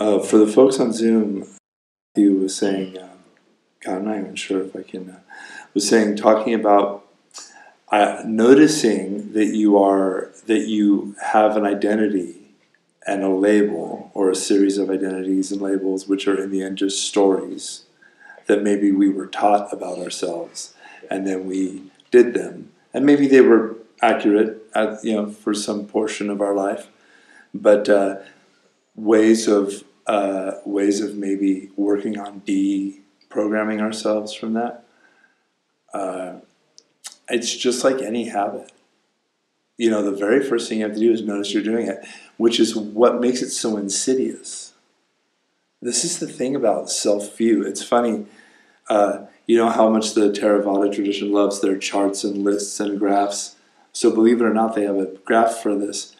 Uh, for the folks on Zoom, he was saying, uh, God, I'm not even sure if I can, uh, was saying, talking about uh, noticing that you are, that you have an identity and a label or a series of identities and labels, which are in the end just stories that maybe we were taught about ourselves and then we did them. And maybe they were accurate at, you know, for some portion of our life, but uh, ways of uh, ways of maybe working on deprogramming ourselves from that. Uh, it's just like any habit. You know, the very first thing you have to do is notice you're doing it, which is what makes it so insidious. This is the thing about self view. It's funny. Uh, you know how much the Theravada tradition loves their charts and lists and graphs. So, believe it or not, they have a graph for this.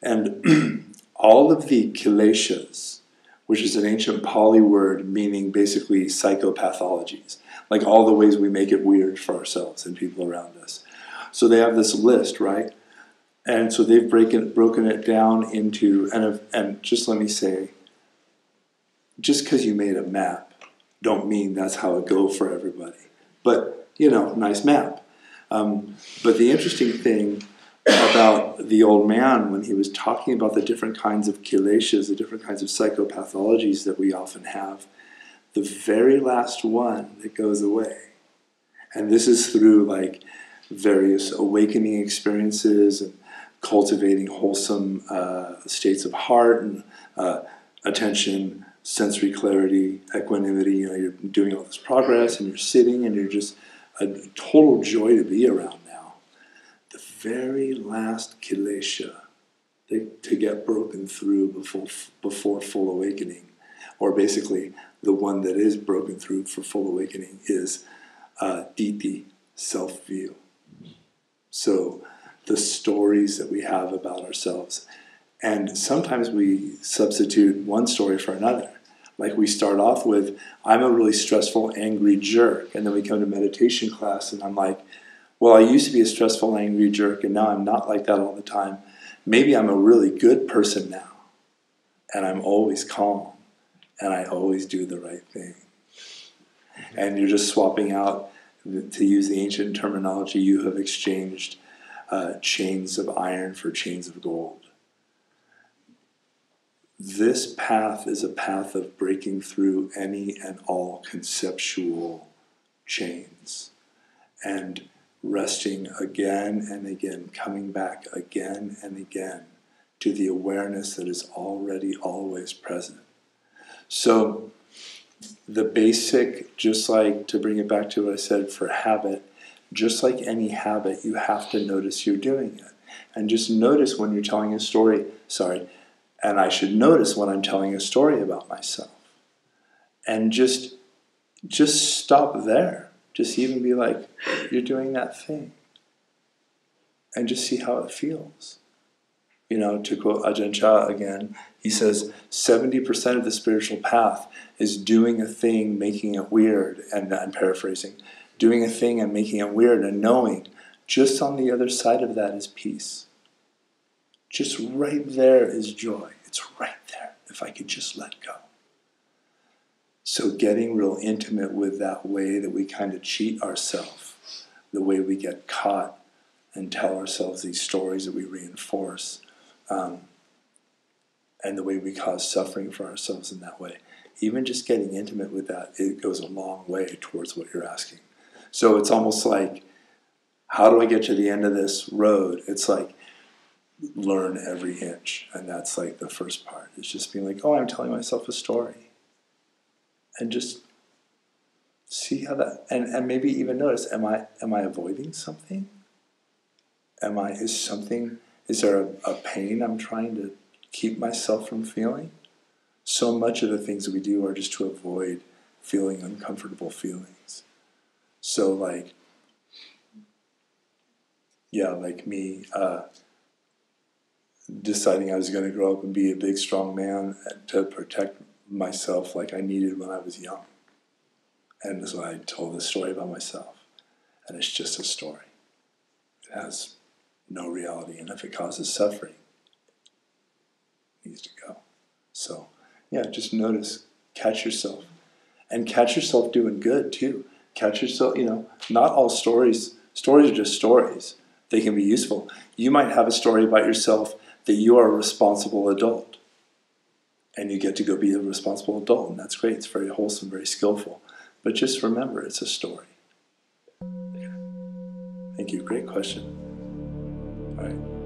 And all of the kileshas, which is an ancient Pali word meaning basically psychopathologies, like all the ways we make it weird for ourselves and people around us. So they have this list, right? And so they've breaking, broken it down into, and, and just let me say, just because you made a map, don't mean that's how it go for everybody. But, you know, nice map. Um, but the interesting thing about the old man when he was talking about the different kinds of kileshas, the different kinds of psychopathologies that we often have. The very last one that goes away, and this is through like various awakening experiences and cultivating wholesome uh, states of heart and uh, attention, sensory clarity, equanimity. You know, you're doing all this progress and you're sitting and you're just a total joy to be around very last kilesha to get broken through before, before full awakening, or basically the one that is broken through for full awakening is uh, ditthi, self view. So the stories that we have about ourselves. And sometimes we substitute one story for another. Like we start off with, I'm a really stressful, angry jerk. And then we come to meditation class and I'm like, well, I used to be a stressful, angry jerk, and now I'm not like that all the time. Maybe I'm a really good person now, and I'm always calm, and I always do the right thing. And you're just swapping out, to use the ancient terminology, you have exchanged uh, chains of iron for chains of gold. This path is a path of breaking through any and all conceptual chains. And resting again and again, coming back again and again to the awareness that is already always present. So, the basic, just like to bring it back to what I said for habit, just like any habit, you have to notice you're doing it. And just notice when you're telling a story, sorry, and I should notice when I'm telling a story about myself. And just just stop there just even be like, you're doing that thing. And just see how it feels. You know, to quote Ajahn Chah again, he says 70% of the spiritual path is doing a thing, making it weird, and I'm paraphrasing, doing a thing and making it weird and knowing just on the other side of that is peace. Just right there is joy. It's right there if I could just let go. So, getting real intimate with that way that we kind of cheat ourselves, the way we get caught and tell ourselves these stories that we reinforce, um, and the way we cause suffering for ourselves in that way. Even just getting intimate with that, it goes a long way towards what you're asking. So, it's almost like, how do I get to the end of this road? It's like, learn every inch. And that's like the first part. It's just being like, oh, I'm telling myself a story and just see how that and, and maybe even notice am i am i avoiding something? Am i is something is there a, a pain i'm trying to keep myself from feeling? So much of the things that we do are just to avoid feeling uncomfortable feelings. So like yeah like me uh, deciding i was going to grow up and be a big strong man to protect myself like I needed when I was young. And so I told this story about myself. And it's just a story. It has no reality. And if it causes suffering, it needs to go. So Yeah, just notice, catch yourself, and catch yourself doing good too. Catch yourself, you know, not all stories. Stories are just stories. They can be useful. You might have a story about yourself that you are a responsible adult, and you get to go be a responsible adult, and that's great. It's very wholesome, very skillful. But just remember, it's a story. Thank you. Great question. All right.